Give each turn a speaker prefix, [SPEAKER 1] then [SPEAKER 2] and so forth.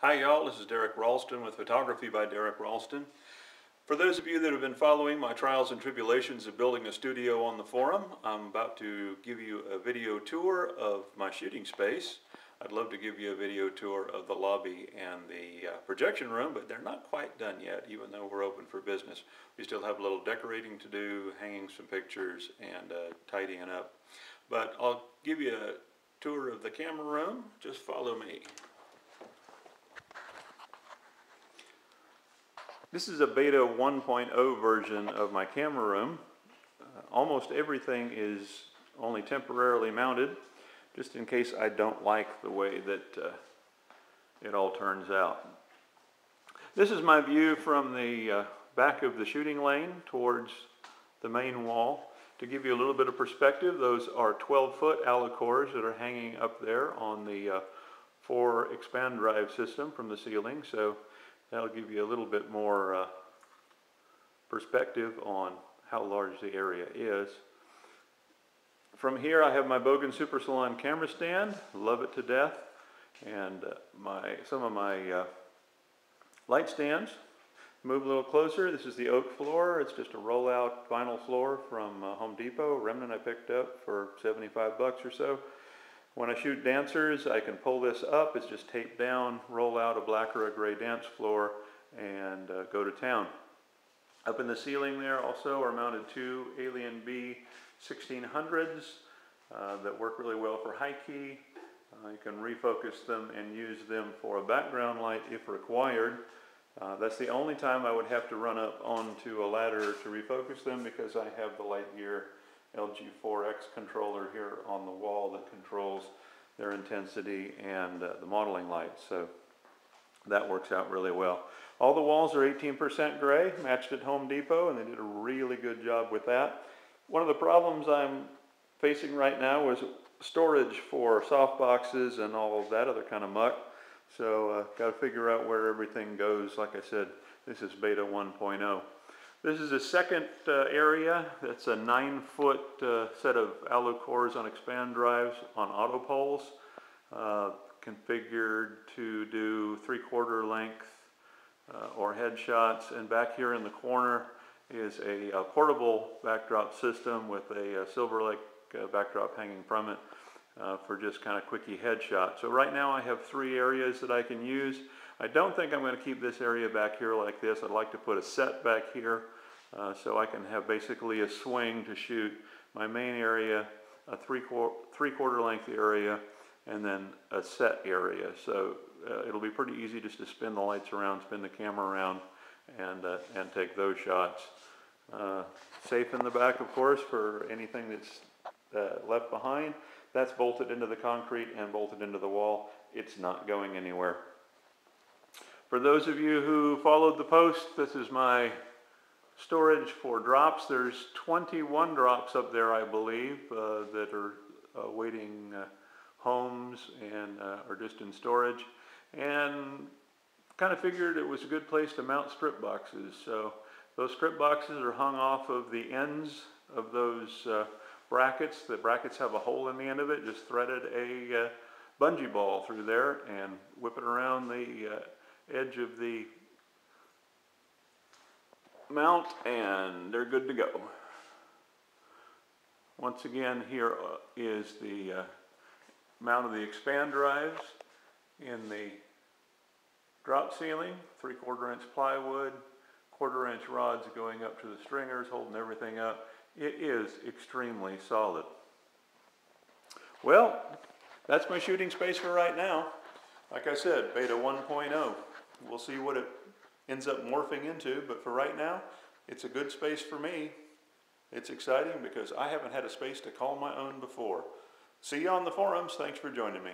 [SPEAKER 1] Hi y'all, this is Derek Ralston with Photography by Derek Ralston. For those of you that have been following my trials and tribulations of building a studio on the forum, I'm about to give you a video tour of my shooting space. I'd love to give you a video tour of the lobby and the uh, projection room, but they're not quite done yet, even though we're open for business. We still have a little decorating to do, hanging some pictures, and uh, tidying up. But I'll give you a tour of the camera room. Just follow me. This is a beta 1.0 version of my camera room. Uh, almost everything is only temporarily mounted, just in case I don't like the way that uh, it all turns out. This is my view from the uh, back of the shooting lane towards the main wall. To give you a little bit of perspective, those are 12-foot Allacors that are hanging up there on the uh, four Expan Drive system from the ceiling. So That'll give you a little bit more uh, perspective on how large the area is. From here I have my Bogen Super Salon camera stand, love it to death, and uh, my some of my uh, light stands. Move a little closer, this is the oak floor, it's just a rollout vinyl floor from uh, Home Depot, remnant I picked up for 75 bucks or so. When I shoot dancers, I can pull this up. It's just taped down, roll out a black or a gray dance floor, and uh, go to town. Up in the ceiling there also are mounted two AlienBee 1600s uh, that work really well for high key. Uh, you can refocus them and use them for a background light if required. Uh, that's the only time I would have to run up onto a ladder to refocus them because I have the light gear LG4X controller here on the wall that controls their intensity and uh, the modeling lights. So that works out really well. All the walls are 18% gray, matched at Home Depot, and they did a really good job with that. One of the problems I'm facing right now is storage for soft boxes and all of that other kind of muck. So uh, got to figure out where everything goes. Like I said, this is beta 1.0. This is a second uh, area. It's a nine foot uh, set of Allacors on Expan Drives on auto poles, uh, configured to do three quarter length uh, or headshots. And back here in the corner is a, a portable backdrop system with a, a Silver Lake uh, backdrop hanging from it uh, for just kind of quickie headshots. So right now I have three areas that I can use. I don't think I'm going to keep this area back here like this. I'd like to put a set back here uh, so I can have basically a swing to shoot my main area, a three, qu three length area, and then a set area. So uh, it'll be pretty easy just to spin the lights around, spin the camera around, and, uh, and take those shots. Uh, safe in the back, of course, for anything that's uh, left behind. That's bolted into the concrete and bolted into the wall. It's not going anywhere. For those of you who followed the post, this is my storage for drops. There's 21 drops up there, I believe, uh, that are awaiting uh, homes and uh, are just in storage. And kind of figured it was a good place to mount strip boxes. So those strip boxes are hung off of the ends of those uh, brackets. The brackets have a hole in the end of it. Just threaded a uh, bungee ball through there and whip it around the uh, edge of the mount and they're good to go. Once again, here uh, the uh, mount of the Expan Drives in the drop ceiling, three quarter inch plywood, quarter inch rods going up to the stringers, holding everything up. It is extremely solid. Well, that's my shooting space for right now. Like I said, beta 1.0. We'll see what it ends up morphing into, but for right now, it's a good space for me. It's exciting because I haven't had a space to call my own before. See you on the forums. Thanks for joining me.